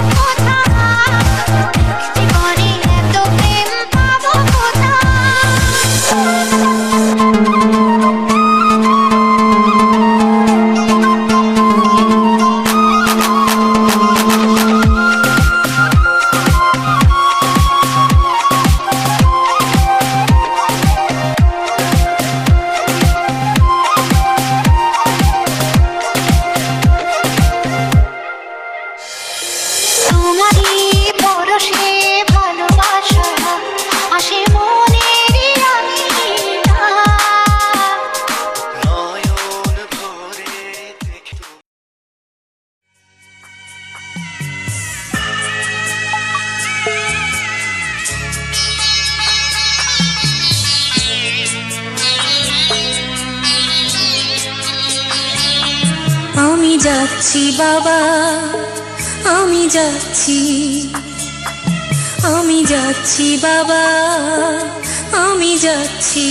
oh, oh. যাচ্ছি বাবা, আমি যাচ্ছি। আমি যাচ্ছি বাবা, আমি যাচ্ছি।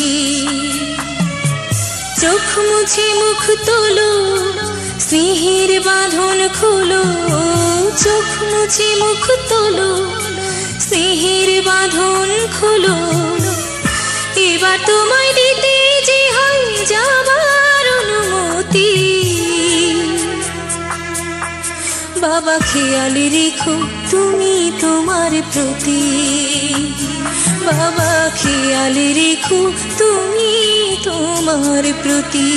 চোখ মুছে মুখ তোলো, স্নেহের বাঁধন খোলো। চোখ মুছে মুখ তোলো, স্নেহের বাঁধন খোলো। এবার তোমায় দিতে যে হয় যাবার বাবা খেয়াল রেখো তুমি তোমার প্রতি। বাবা খেয়াল রেখো তুমি তোমার প্রতি।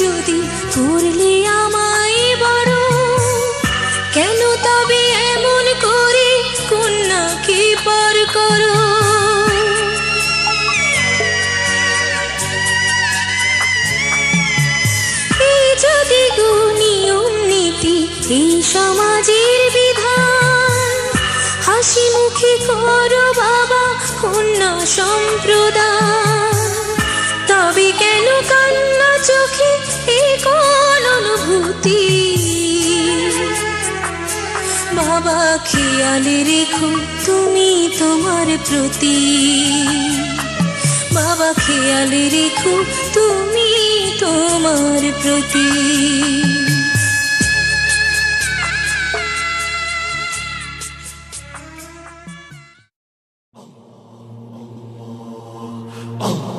যদি করলে আমায় বড়। কেন তবে এমন করে কন্যাকে পর করো? যদি গো নীতি এই সমাজের বিধান, হাসি মুখে করো বাবা কন্যা সম্প্রদায় বাবা খেয়াল রেখো তুমি তোমার প্রতি বাবা খেয়াল রেখো তুমি তোমার প্রতি Oh